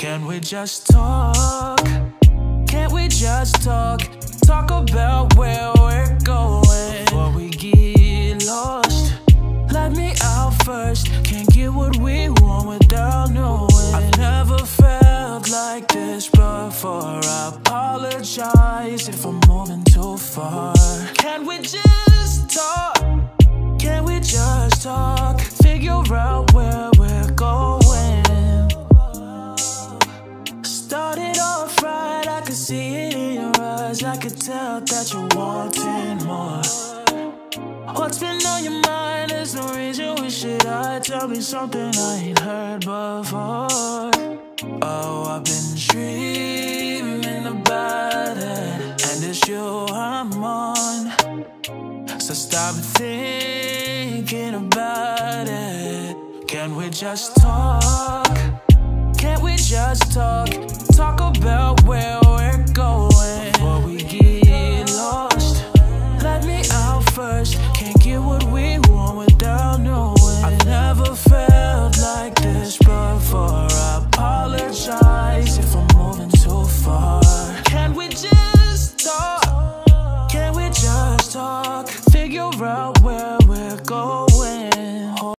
Can we just talk? Can't we just talk? Talk about where we're going before we get lost. Let me out first. Can't get what we want without knowing. I've never felt like this before. I apologize if I'm moving too far. See it in your eyes. I could tell that you're wanting more. What's been on your mind? There's no reason we should hide. Tell me something I ain't heard before. Oh, I've been dreaming about it, and it's you I'm on. So stop thinking about it. Can we just talk? Can't we just talk? Talk figure out where we're going.